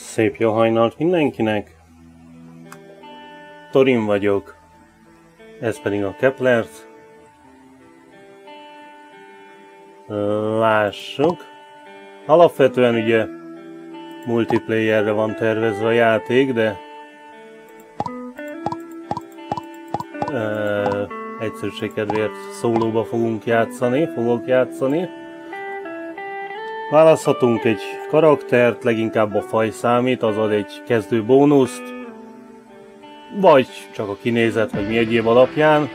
Szép jó hajnalt mindenkinek! Torin vagyok, ez pedig a Keplert. Lássuk. Alapvetően ugye multiplayerre van tervezve a játék, de uh, egyszerűség kedvéért szólóba fogunk játszani, fogok játszani. Választhatunk egy karaktert, leginkább a faj számít, azaz egy kezdő bónuszt, vagy csak a kinézet, vagy mi egyéb alapján.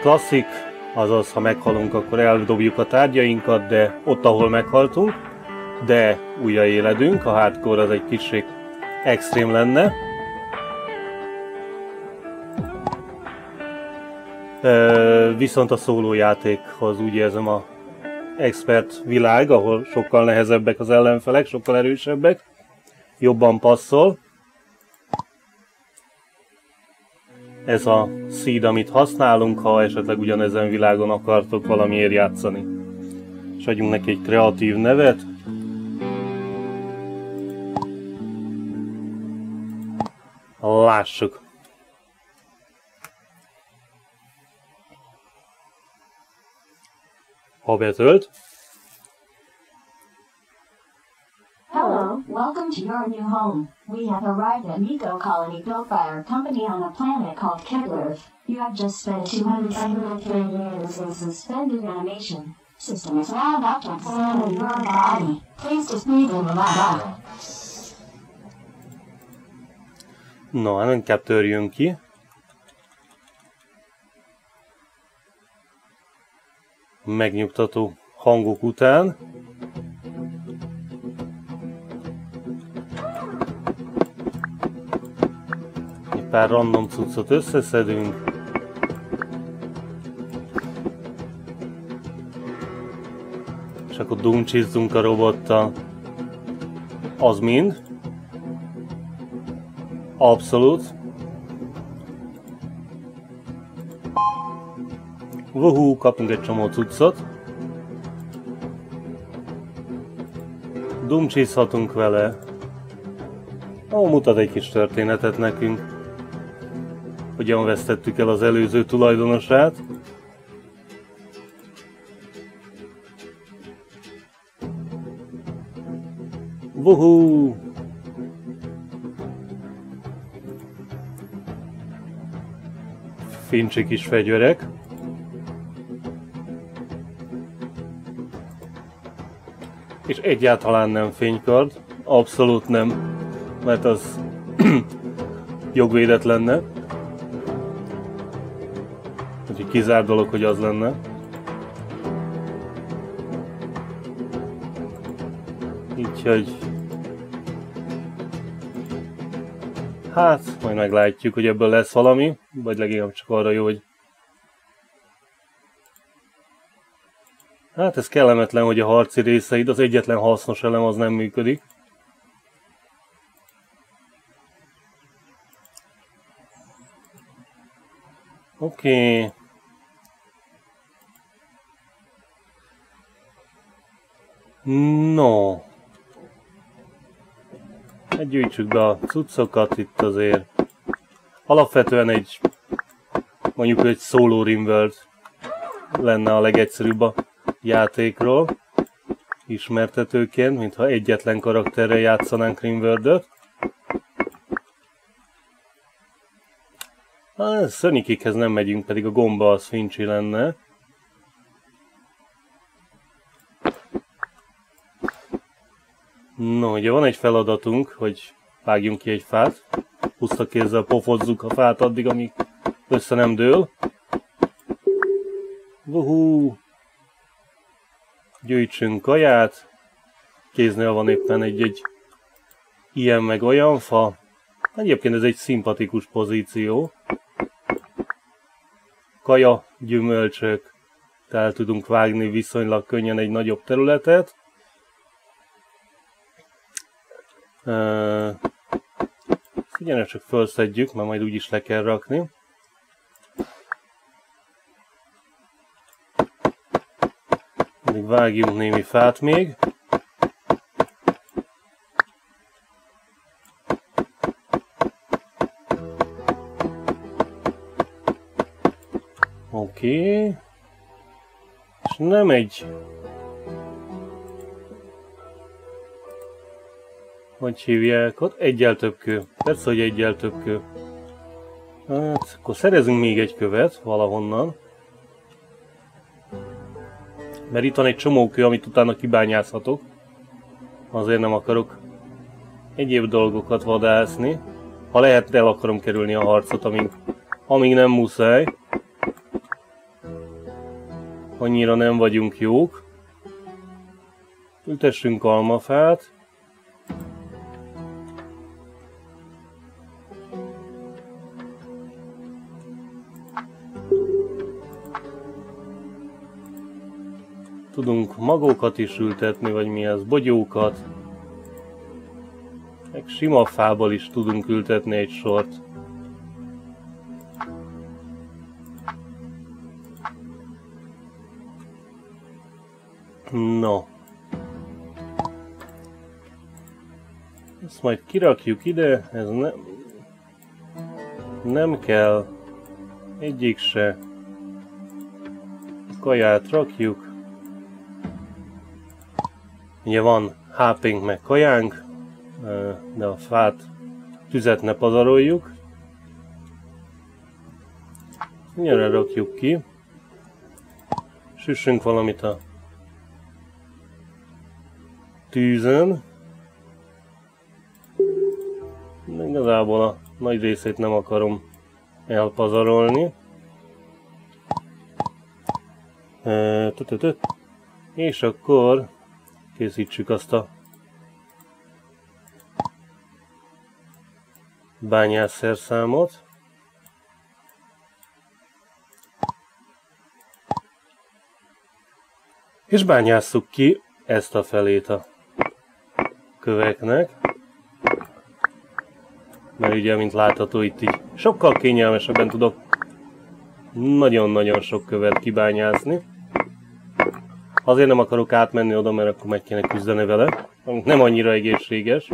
Klasszik, azaz ha meghalunk, akkor eldobjuk a tárgyainkat, de ott, ahol meghaltunk, de újraéledünk, a hardcore az egy kicsit extrém lenne. Viszont a szólójátékhoz úgy érzem a expert világ, ahol sokkal nehezebbek az ellenfelek, sokkal erősebbek, jobban passzol. Ez a seed, amit használunk, ha esetleg ugyanezen világon akartok valamiért játszani. És adjunk neki egy kreatív nevet. Lássuk. Hello, welcome to your new home. We have arrived at Miko Colony built by our company on a planet called Kepler. You have just spent 273 years in suspended animation. System is now about to examine your body. Please display them aloud. No, inkább törjünk ki. Megnyugtató hangok után. Egy pár random cuccot összeszedünk. És akkor dumcsizzunk a robottal. Az mind. Abszolút. Vuhú, kapunk egy csomó cuccot. Dumcsizhatunk vele. Ó, mutat egy kis történetet nekünk. Hogyan vesztettük el az előző tulajdonosát. Vuhú! Fincsi kis fegyverek. És egyáltalán nem fénykard, abszolút nem, mert az jogvédet lenne. Úgyhogy kizár dolog, hogy az lenne. Úgyhogy... Hát, majd meglátjuk, hogy ebből lesz valami, vagy legalább csak arra jó, hogy Hát ez kellemetlen, hogy a harci részeid, az egyetlen hasznos elem az nem működik. Oké. Okay. No. Hát gyűjtsük be a cuccokat itt azért. Alapvetően egy mondjuk egy solo rimworld lenne a legegyszerűbb a játékról ismertetőként, mintha egyetlen karakterrel játszanánk Rimworld-öt. Sonicikhez nem megyünk, pedig a gomba az fincsi lenne. No, ugye van egy feladatunk, hogy vágjunk ki egy fát. Puszta kézzel pofozzuk a fát addig, amíg össze nem dől. Vuhú! Gyűjtsünk kaját. Kéznél van éppen egy-egy ilyen meg olyan fa. Egyébként ez egy szimpatikus pozíció. Kaja, gyümölcsök, tehát tudunk vágni viszonylag könnyen egy nagyobb területet. Uh, figyelj, csak felszedjük, mert majd úgyis le kell rakni. vágjunk némi fát még. Oké. Okay. És nem egy... Hogy hívják? Ott egyel több kő. Persze, hogy egyel több kő. Hát, akkor szerezünk még egy követ valahonnan. Mert itt van egy csomó kő, amit utána kibányázhatok. Azért nem akarok egyéb dolgokat vadászni. Ha lehet, el akarom kerülni a harcot, amíg, amíg nem muszáj. Annyira nem vagyunk jók. Ültessünk almafát. Tudunk magokat is ültetni, vagy mi az, bogyókat. Meg sima fából is tudunk ültetni egy sort. No. Ezt majd kirakjuk ide, ez nem... Nem kell. Egyik se. Kaját rakjuk. Ugye van hp meg kajánk, de a fát, tüzet ne pazaroljuk. Gyere, rakjuk ki. Süssünk valamit a tűzön. De igazából a nagy részét nem akarom elpazarolni. És akkor készítsük azt a bányászerszámot. És bányásszuk ki ezt a felét a köveknek. Mert ugye, mint látható, itt így sokkal kényelmesebben tudok nagyon-nagyon sok követ kibányázni. Azért nem akarok átmenni oda, mert akkor meg kéne küzdeni vele. Nem annyira egészséges.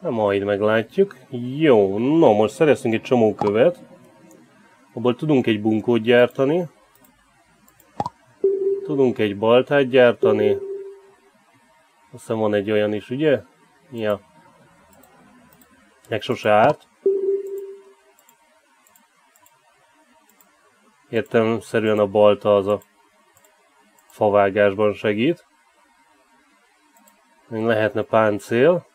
Na majd meglátjuk. Jó, no most szereztünk egy csomó követ. Abból tudunk egy bunkót gyártani. Tudunk egy baltát gyártani. Azt hiszem van egy olyan is, ugye? Ja. Meg sose árt. Értelemszerűen a balta az a favágásban segít. Még lehetne páncél.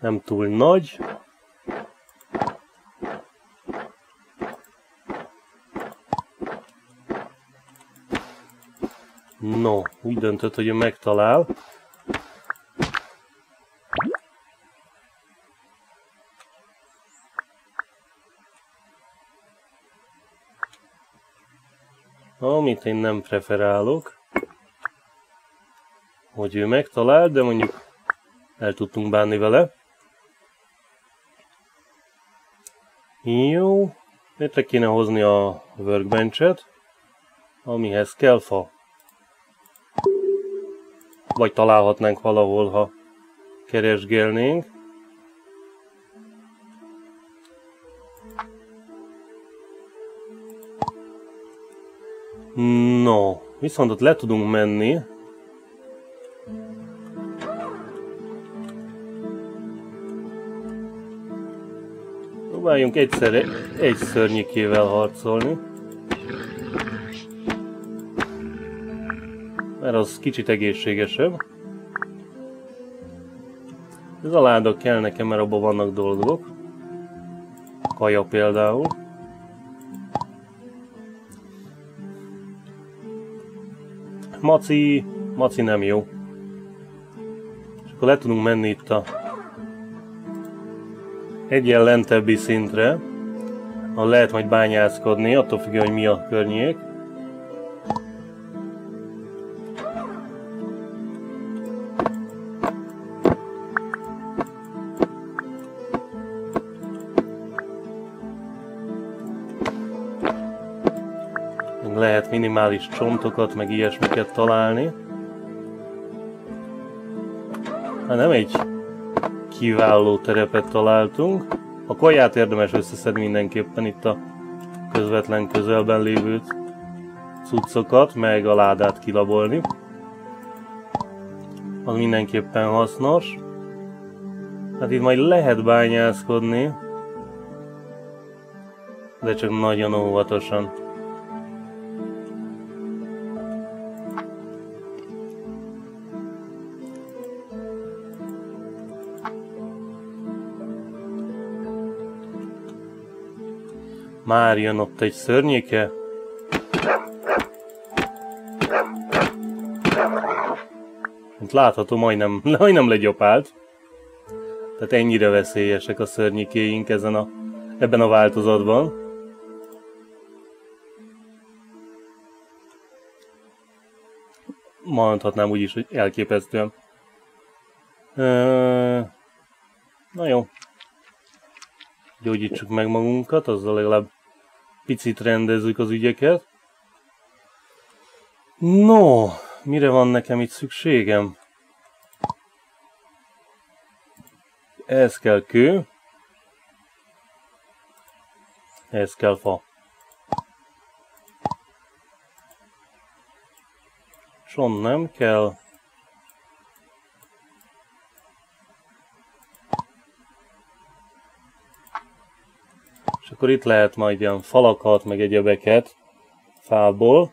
Nem túl nagy. No, úgy döntött, hogy ő megtalál. Amit én nem preferálok, hogy ő megtalál, de mondjuk el tudtunk bánni vele. Jó, létre kéne hozni a workbenchet, amihez kell fa. Vagy találhatnánk valahol, ha keresgélnénk. No, viszont ott le tudunk menni. Próbáljunk egyszerre egy szörnyikével harcolni. Mert az kicsit egészségesebb. Ez a láda kell nekem, mert abban vannak dolgok. Kaja például. Maci, maci nem jó. És akkor le tudunk menni itt a egyen lentebbi szintre, ahol lehet majd bányászkodni, attól függően, hogy mi a környék. Minimális csontokat, meg ilyesmiket találni. Hát nem egy kiváló terepet találtunk. A kaját érdemes összeszedni mindenképpen itt a közvetlen közelben lévő cuccokat, meg a ládát kilabolni. Az mindenképpen hasznos. Hát itt majd lehet bányászkodni, de csak nagyon óvatosan. Már jön ott egy szörnyéke. Mint látható, majdnem, majdnem legyopált. Tehát ennyire veszélyesek a szörnyikéink ezen a, ebben a változatban. Mondhatnám úgy is, hogy elképesztően. Na jó. Gyógyítsuk meg magunkat, azzal legalább picit rendezzük az ügyeket. No, mire van nekem itt szükségem? Ez kell kő. Ez kell fa. Son nem kell. Akkor itt lehet majd ilyen falakat, meg egyebeket fából.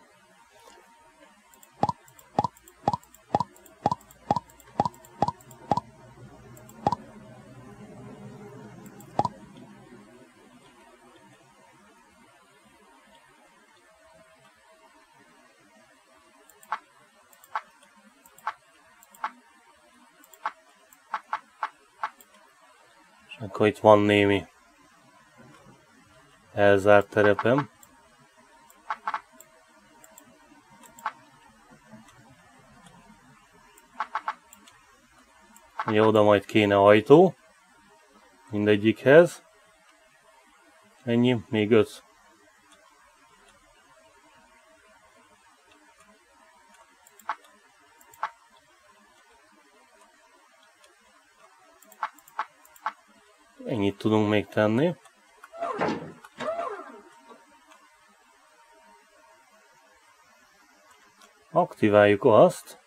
És akkor itt van némi elzárt terepem. Ugye oda majd kéne ajtó mindegyikhez. Ennyi, még öt. Ennyit tudunk még tenni. Aktiváljuk azt.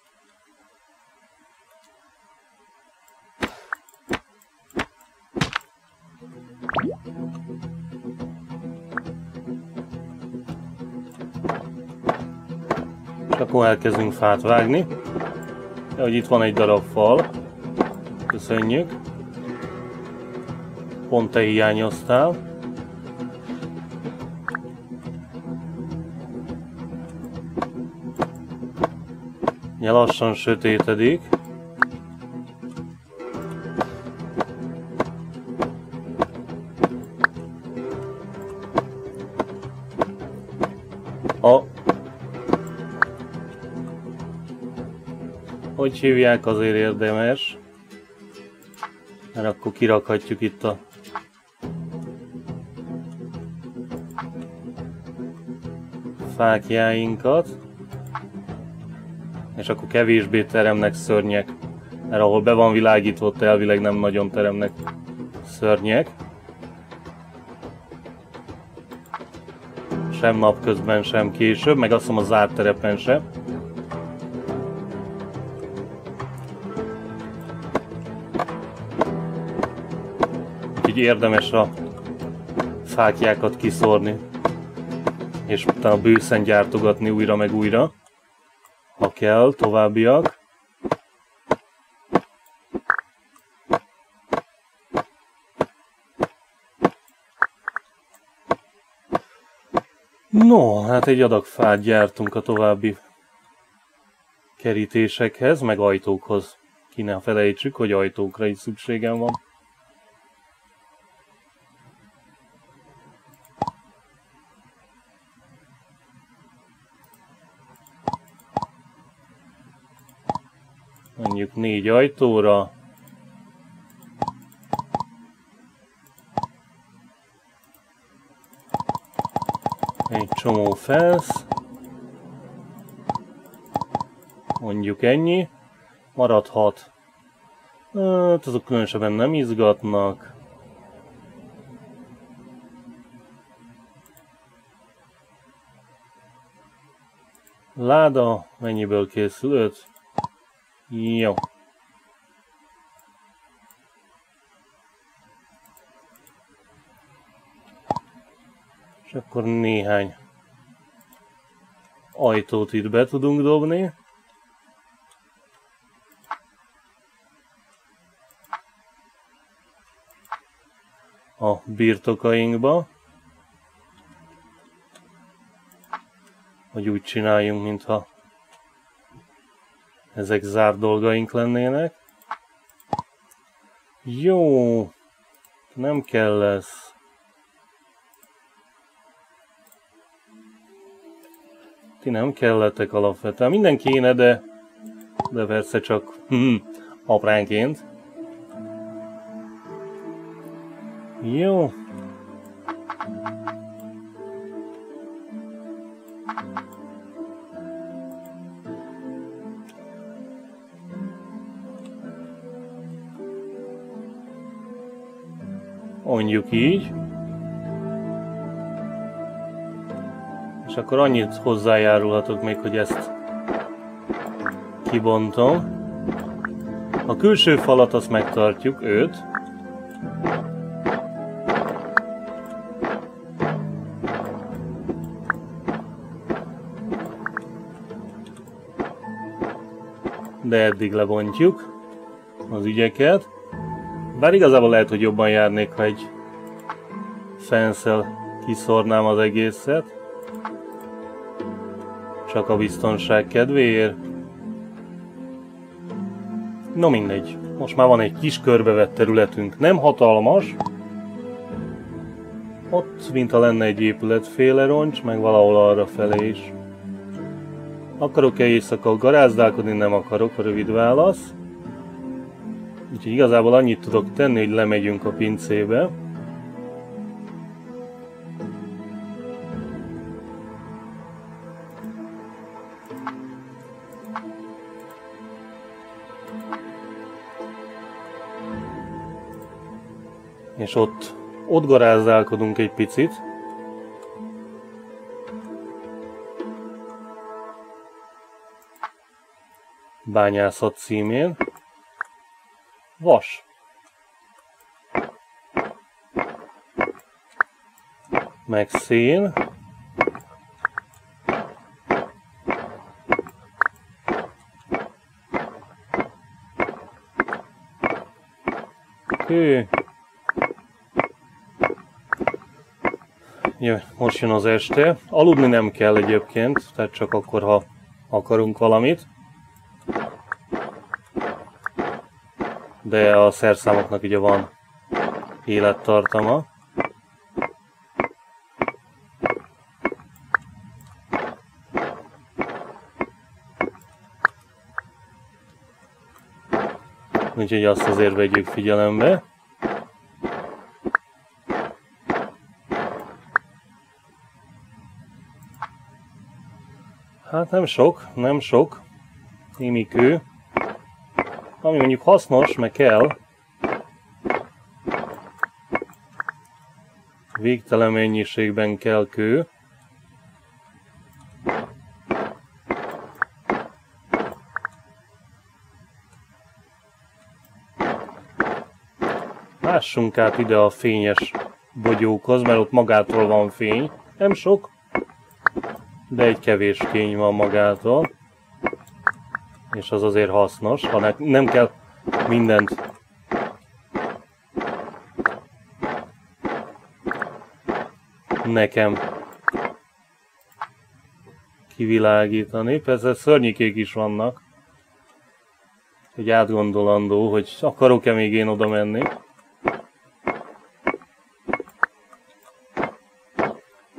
És akkor elkezdünk fát vágni. De, hogy itt van egy darab fal. Köszönjük. Pont te hiányoztál. Ugye lassan sötétedik. A... Hogy hívják azért érdemes. Mert akkor kirakhatjuk itt a fákjáinkat és akkor kevésbé teremnek szörnyek. Mert ahol be van világítva, ott elvileg nem nagyon teremnek szörnyek. Sem napközben, sem később, meg azt mondom a zárt terepen sem. Úgyhogy érdemes a fákjákat kiszórni, és utána bőszen gyártogatni újra meg újra kell, továbbiak. No, hát egy adag fát gyártunk a további kerítésekhez, meg ajtókhoz. Ki ne felejtsük, hogy ajtókra is szükségem van. mondjuk négy ajtóra. Egy csomó felsz. Mondjuk ennyi. Maradhat. Hát azok különösebben nem izgatnak. Láda, mennyiből készül? 5. Jó. És akkor néhány ajtót itt be tudunk dobni. A birtokainkba. Hogy úgy csináljunk, mintha ezek zárt dolgaink lennének. Jó, nem kell lesz. Ti nem kellettek alapvetően. Minden kéne, de, de persze csak hm, apránként. Jó. Mondjuk így. És akkor annyit hozzájárulhatok még, hogy ezt kibontom. A külső falat azt megtartjuk, őt. De eddig lebontjuk az ügyeket. Bár igazából lehet, hogy jobban járnék, ha egy fenszel kiszornám az egészet. Csak a biztonság kedvéért. No mindegy, most már van egy kis körbevett területünk, nem hatalmas. Ott, mint lenne egy épület féle roncs, meg valahol arra felé is. Akarok-e éjszaka garázdálkodni? Nem akarok, a rövid válasz. Úgyhogy igazából annyit tudok tenni, hogy lemegyünk a pincébe. És ott, ott garázdálkodunk egy picit. Bányászat címén. Vas. Meg szén. Kő. Jö, most jön az este. Aludni nem kell egyébként, tehát csak akkor, ha akarunk valamit. De a szerszámoknak ugye van élettartama. Úgyhogy azt azért vegyük figyelembe. Hát nem sok, nem sok. Némi kő. Ami mondjuk hasznos, meg kell. Végtelen mennyiségben kell kő. Lássunk át ide a fényes bogyókhoz, mert ott magától van fény. Nem sok, de egy kevés fény van magától és az azért hasznos, ha ne, nem kell mindent nekem kivilágítani. Persze szörnyikék is vannak, hogy átgondolandó, hogy akarok-e még én oda menni.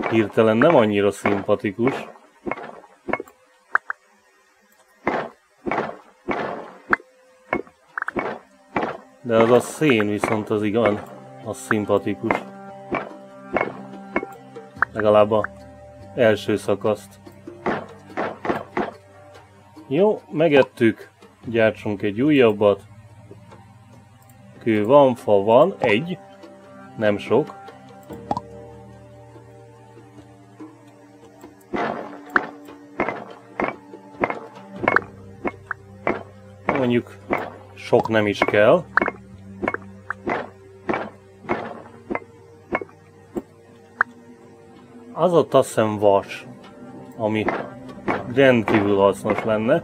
Hirtelen nem annyira szimpatikus. De az a szén viszont az igen, az szimpatikus. Legalább a első szakaszt. Jó, megettük. Gyártsunk egy újabbat. Kő van, fa van, egy. Nem sok. Mondjuk sok nem is kell. Az ott azt vas, ami rendkívül hasznos lenne.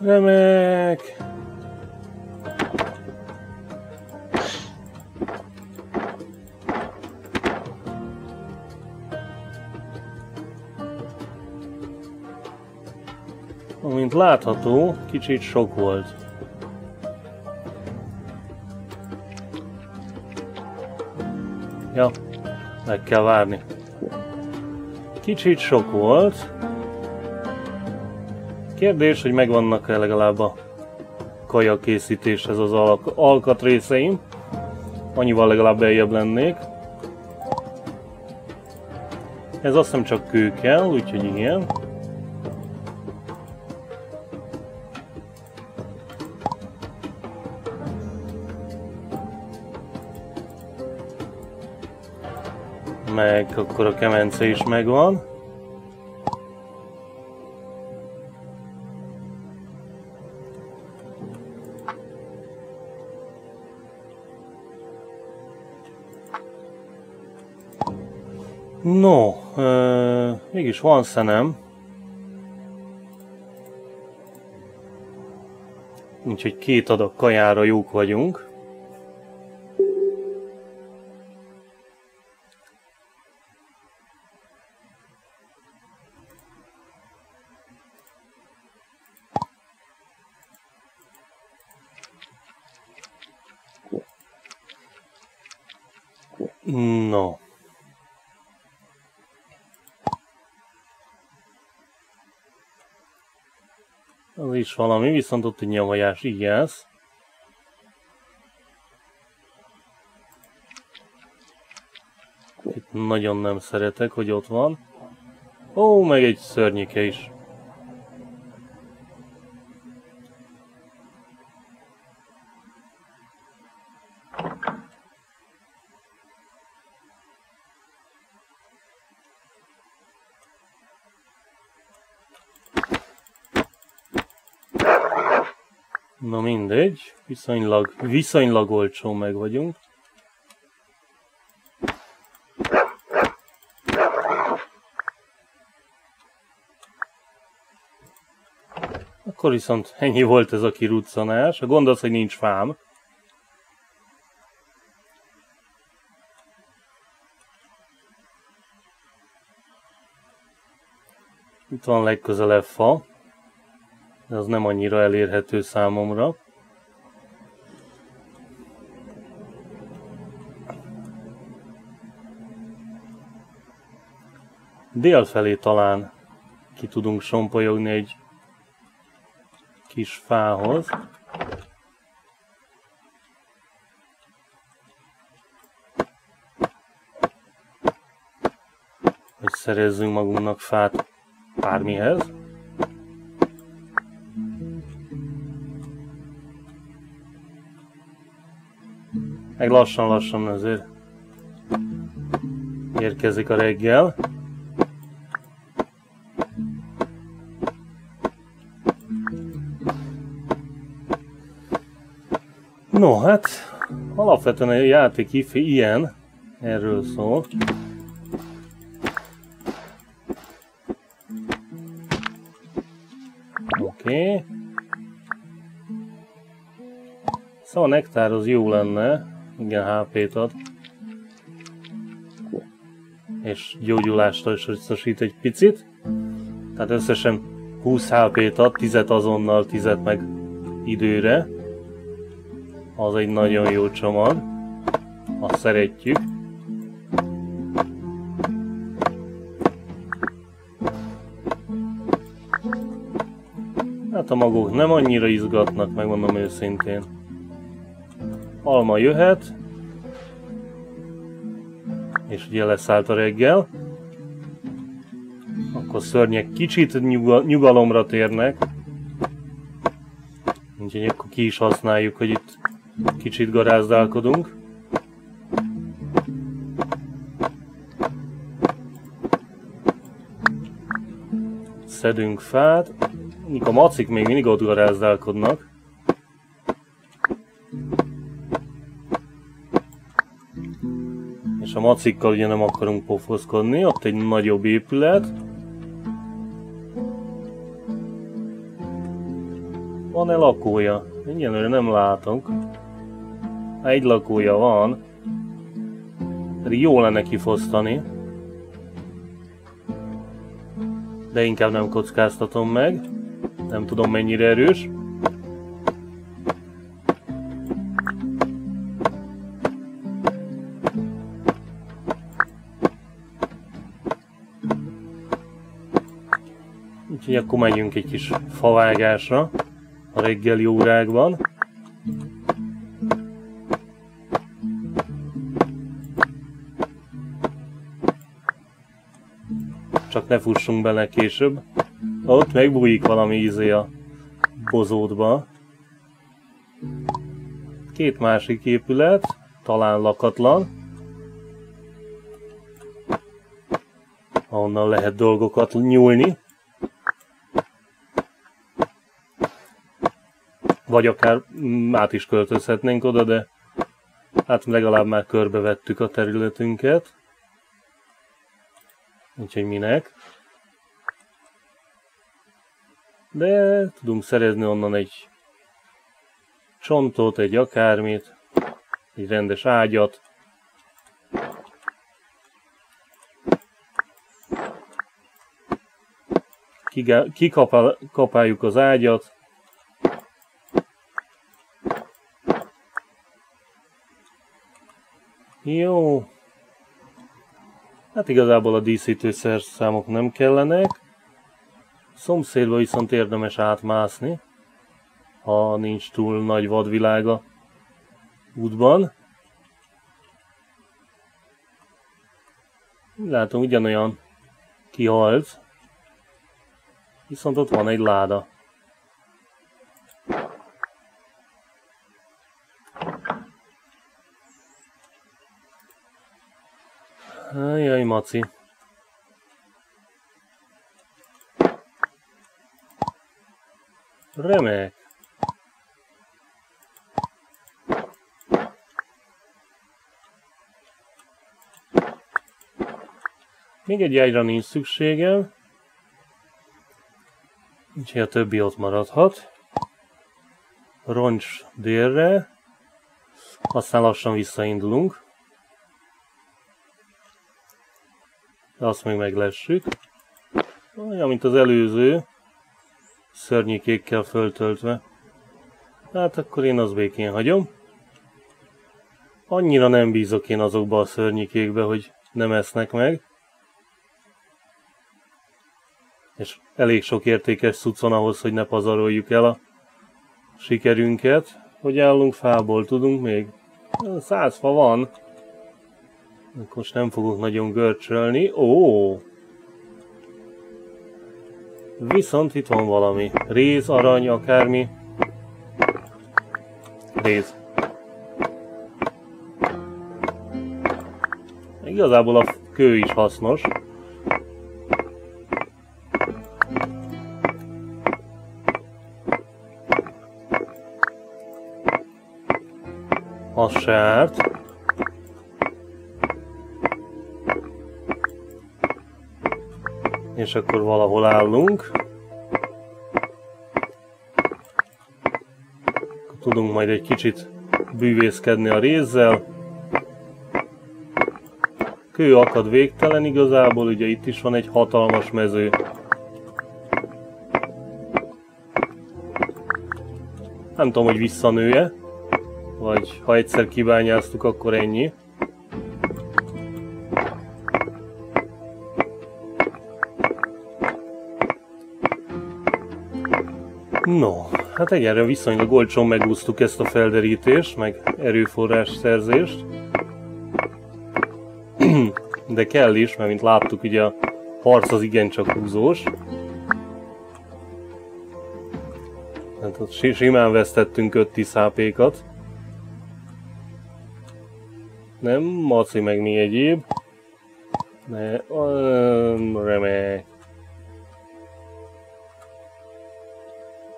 Remek! Látható, kicsit sok volt. Ja, meg kell várni. Kicsit sok volt. Kérdés, hogy megvannak-e legalább a kaja készítéshez az alk alkatrészeim. Annyival legalább beljebb lennék. Ez azt hiszem csak kő kell, úgyhogy igen. Meg akkor a kemence is megvan. No, euh, mégis van szenem. Úgyhogy két adag kajára jók vagyunk. No. Az valami, viszont ott egy nyavajás, igaz. Itt nagyon nem szeretek, hogy ott van. Ó, meg egy szörnyike is. Na mindegy, viszonylag, viszonylag olcsó meg vagyunk. Akkor viszont ennyi volt ez a kiruccanás. A gond az, hogy nincs fám. Itt van legközelebb fa de az nem annyira elérhető számomra. Dél felé talán ki tudunk sompolyogni egy kis fához. Hogy szerezzünk magunknak fát bármihez. Meg lassan-lassan azért érkezik a reggel. No, hát alapvetően a játék ilyen, erről szól. Oké. Okay. Szóval a nektár az jó lenne, igen, HP-t ad. És gyógyulást is biztosít egy picit. Tehát összesen 20 HP-t ad, 10 azonnal, 10 meg időre. Az egy nagyon jó csomag. Azt szeretjük. Hát a maguk nem annyira izgatnak, megmondom őszintén. Alma jöhet. És ugye leszállt a reggel. Akkor szörnyek kicsit nyugalomra térnek. Úgyhogy akkor ki is használjuk, hogy itt kicsit garázdálkodunk. Szedünk fát. A macik még mindig ott garázdálkodnak. És a macikkal ugye nem akarunk pofoszkodni, ott egy nagyobb épület. Van-e lakója? Egyenlőre nem látok. Egy lakója van. Pedig jó lenne kifosztani. De inkább nem kockáztatom meg. Nem tudom mennyire erős. Úgyhogy akkor menjünk egy kis favágásra a reggeli órákban. Csak ne fussunk bele később. Ott megbújik valami ízé a bozótba. Két másik épület, talán lakatlan. Ahonnan lehet dolgokat nyúlni. Vagy akár mm, át is költözhetnénk oda, de hát legalább már körbevettük a területünket. Úgyhogy minek. De tudunk szerezni onnan egy csontot, egy akármit, egy rendes ágyat. Kikapáljuk az ágyat, Jó. Hát igazából a díszítő számok nem kellenek. Szomszédba viszont érdemes átmászni, ha nincs túl nagy vadvilága útban. Látom, ugyanolyan kihalt, viszont ott van egy láda. Maci. Remek. Még egy ágyra nincs szükségem. Úgyhogy a többi ott maradhat. Roncs délre. Aztán lassan visszaindulunk. Azt még meglessük. Olyan, mint az előző. Szörnyikékkel föltöltve. Hát akkor én az békén hagyom. Annyira nem bízok én azokba a szörnyikékbe, hogy nem esznek meg. És elég sok értékes szucon ahhoz, hogy ne pazaroljuk el a sikerünket. Hogy állunk fából, tudunk még? Száz fa van. Most nem fogok nagyon görcsölni. Ó! Viszont itt van valami. Réz, arany, akármi. Réz. Igazából a kő is hasznos. Az se és akkor valahol állunk. Tudunk majd egy kicsit bűvészkedni a rézzel. Kő akad végtelen igazából, ugye itt is van egy hatalmas mező. Nem tudom, hogy visszanője, vagy ha egyszer kibányáztuk, akkor ennyi. No, Hát egyre viszonylag olcsón megúsztuk ezt a felderítést, meg erőforrás szerzést. De kell is, mert mint láttuk, ugye a harc az igencsak húzós. Hát ott simán vesztettünk 5-10 HP-kat. Nem, maci meg mi egyéb. Ne, remek.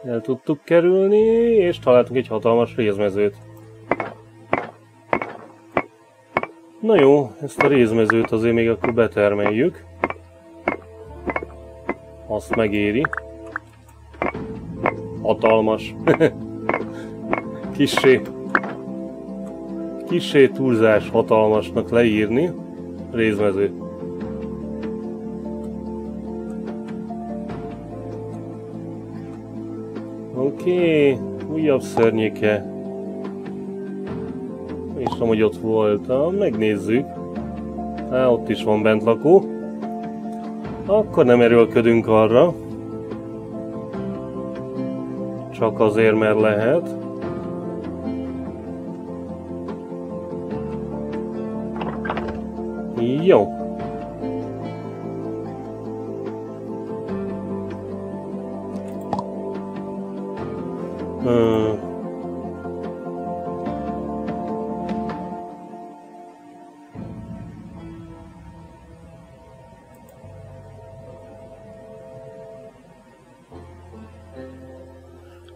El tudtuk kerülni, és találtunk egy hatalmas rézmezőt. Na jó, ezt a rézmezőt azért még akkor betermeljük. Azt megéri. Hatalmas. Kissé. Kissé túlzás hatalmasnak leírni. Rézmező. Oké, újabb szörnyéke. És tudom, hogy ott voltam, megnézzük. Á, ott is van bent lakó. Akkor nem erőlködünk arra. Csak azért, mert lehet. Jó. Hmm.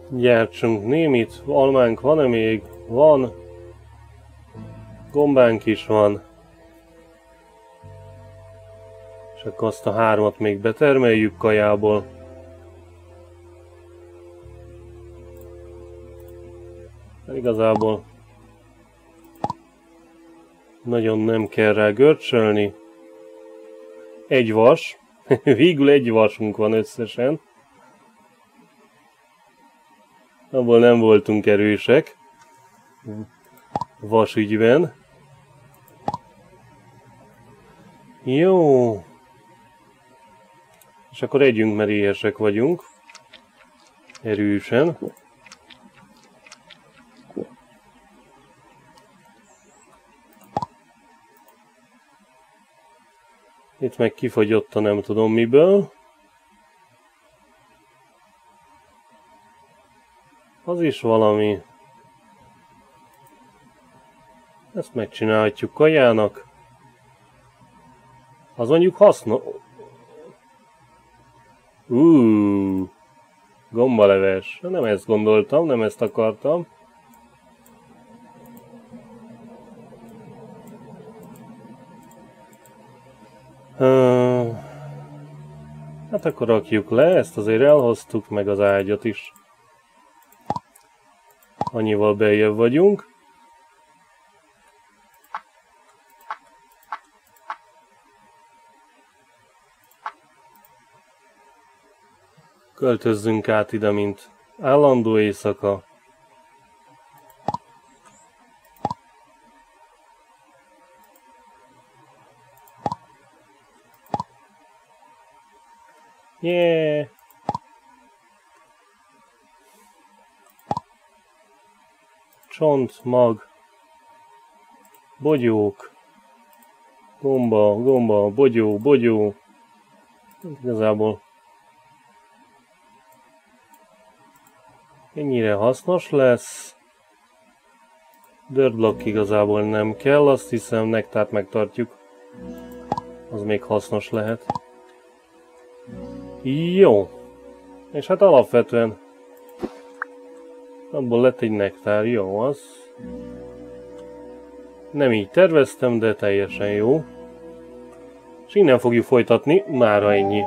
Gyártsunk némit, almánk van-e még? Van. Gombánk is van. És akkor azt a hármat még betermeljük kajából. Nagyon nem kell rá görcsölni. Egy vas. Végül egy vasunk van összesen. Abból nem voltunk erősek. Vasügyben. Jó. És akkor együnk, mert éhesek vagyunk. Erősen. Itt meg kifogyott a nem tudom miből. Az is valami. Ezt megcsinálhatjuk kajának. Az mondjuk hasznos. Uuuuh. Gombaleves. Nem ezt gondoltam, nem ezt akartam. Hát akkor rakjuk le, ezt azért elhoztuk, meg az ágyat is. Annyival beljebb vagyunk. Költözzünk át ide, mint állandó éjszaka. Csont, mag, bogyók, gomba, gomba, bogyó, bogyó. Igazából ennyire hasznos lesz. Dirt block igazából nem kell, azt hiszem nektárt megtartjuk. Az még hasznos lehet. Jó. És hát alapvetően abból lett egy nektár, jó az. Nem így terveztem, de teljesen jó. És innen fogjuk folytatni, mára ennyi.